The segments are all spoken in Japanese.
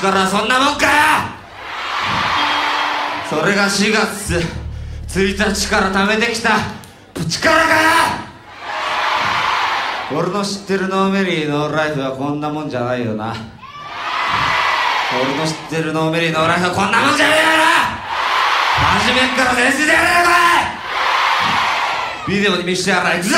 力はそんなもんかよ。それが4月1日から貯めてきた力かよ。俺の知ってるノーメリーノーライフはこんなもんじゃないよな。俺の知ってるノーメリーノーライフはこんなもんじゃねえよな。初めっから全身でやれよこいビデオに見してやら行くぞ。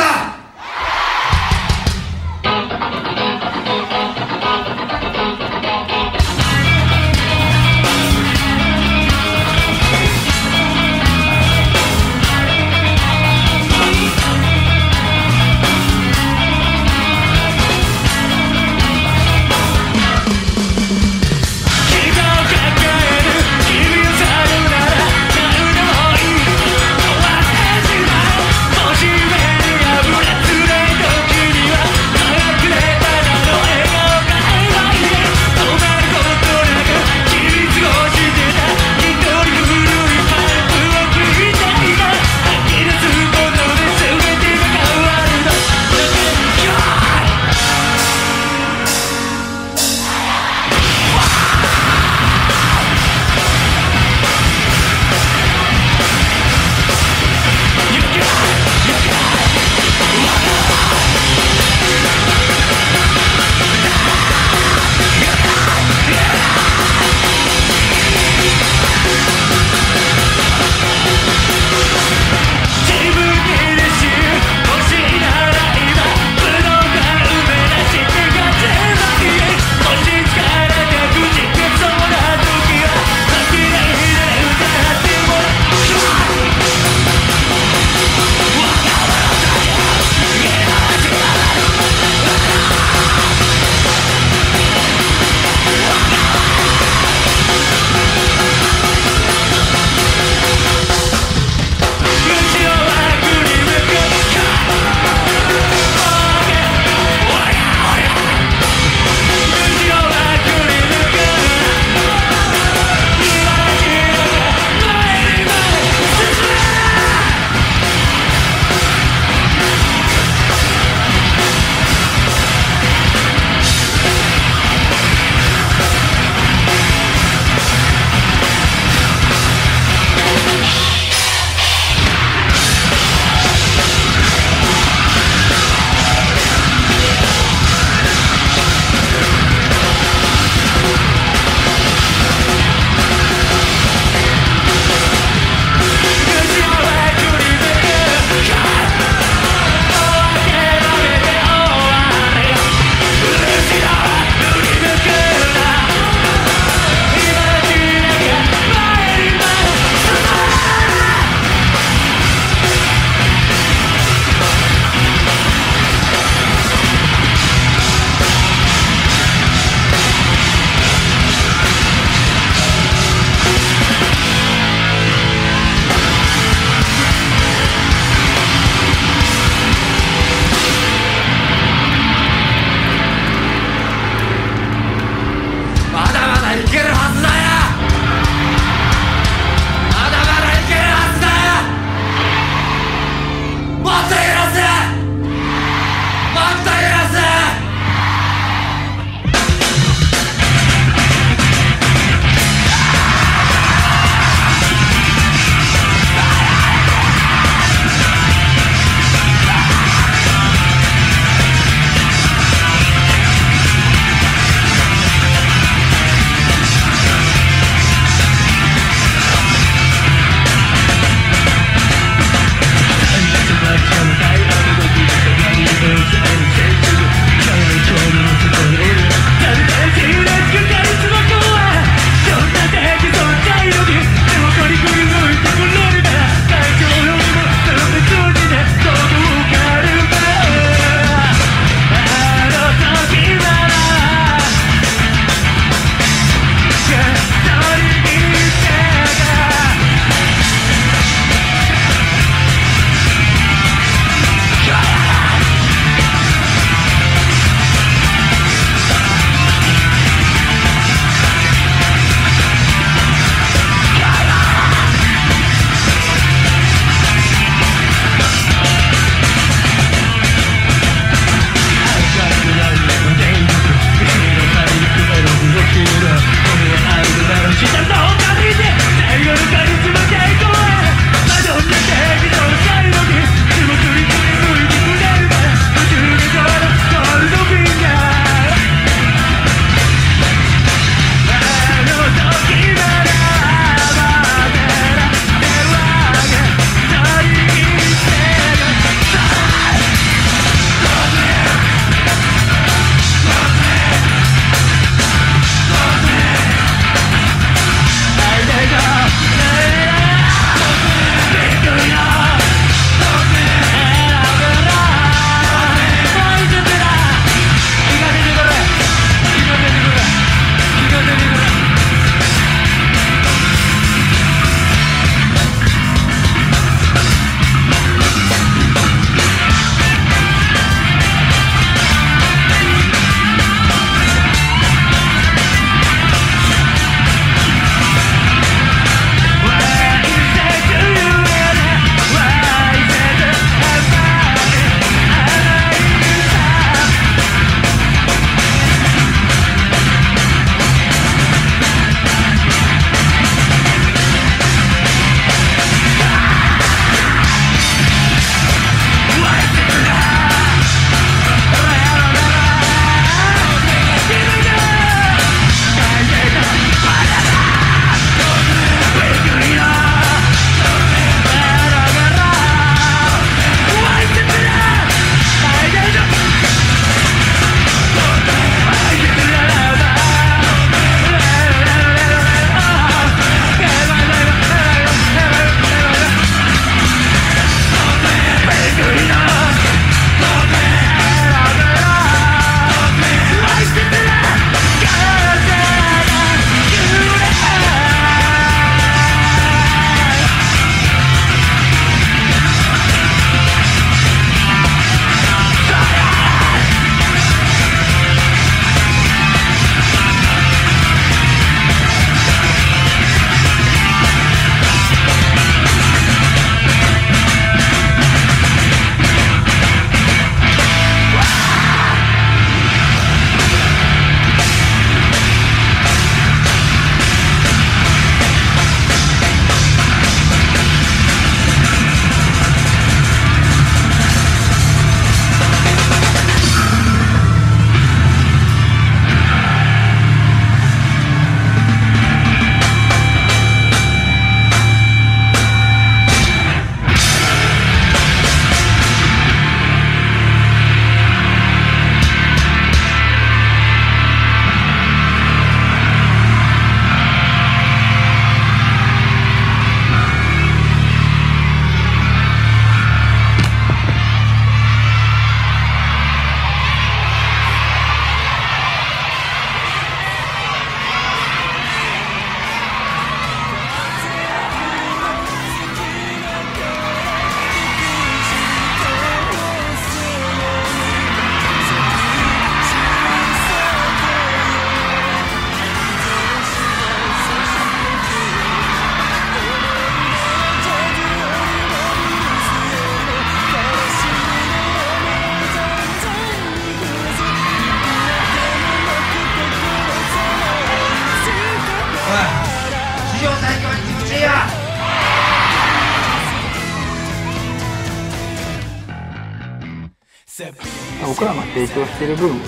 してる分一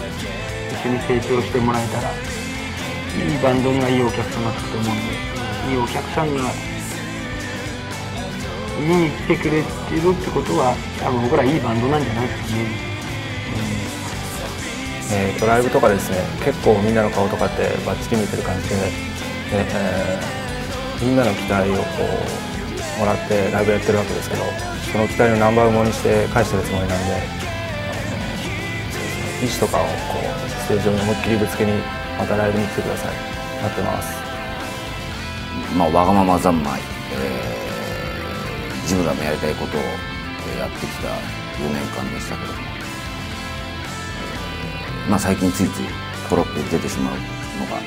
緒に成長してもらえたらいいバンドにはいいお客さんがつくと思うんでいいお客さんが見に来てくれてるってことは多分僕らいいバンドなんじゃないですかね。えーとライブとかですね結構みんなの顔とかってバッチリ見てる感じで、えーみんなの期待をこうもらってライブやってるわけですけどその期待のナンバーもにして返してるつもりなんで、意思とかをこうステージ上に思いっきりぶつけにまたライブに来てください。待ってます。まあ、わがまま三昧、えー自分らのやりたいことをえーやってきた4年間でしたけども、えーまあ、最近ついついポロッと出てしまうのが、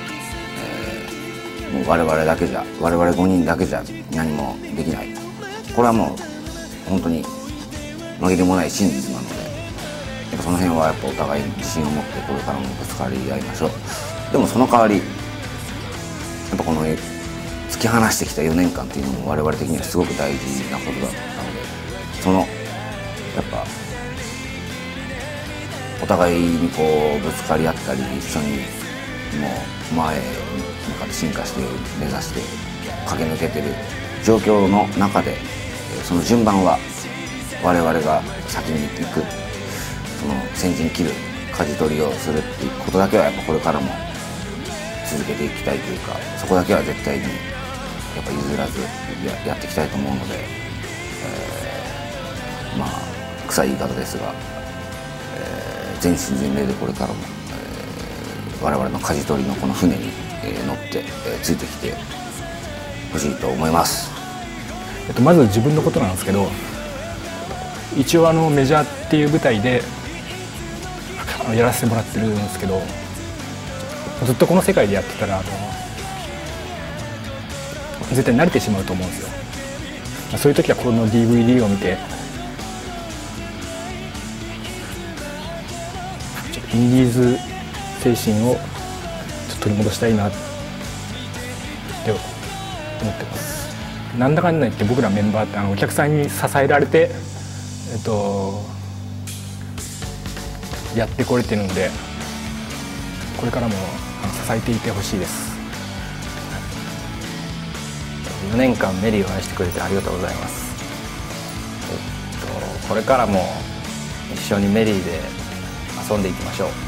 えーもう我々だけじゃ我々5人だけじゃ何もできない。これはもう本当に紛れもない真実のその辺はやっぱお互い自信を持ってこれからもぶつかり合いましょう。でもその代わりやっぱこの突き放してきた4年間っていうのも我々的にはすごく大事なことだったのでそのやっぱお互いにこうぶつかり合ったり一緒にもう前に向かって進化して目指して駆け抜けてる状況の中でその順番は我々が先に行く。の先陣切る舵取りをするっていうことだけはやっぱこれからも続けていきたいというかそこだけは絶対にやっぱ譲らずややっていきたいと思うので、えーまあ臭い言い方ですが、えー全身全霊でこれからも、えー我々の舵取りのこの船に、えー乗って、えーついてきてほしいと思います。えっと、まず自分のことなんですけど一応あのメジャーっていう舞台でやらせてもらってるんですけどずっとこの世界でやってたら絶対慣れてしまうと思うんですよ。そういう時はこの DVD を見てインディーズ精神をちょっと取り戻したいなって思ってます。なんだかんだ言って僕らメンバーってあのお客さんに支えられてえっとやってこれてるんでこれからもあの支えていてほしいです。4年間メリーを愛してくれてありがとうございます、えっと、これからも一緒にメリーで遊んでいきましょう。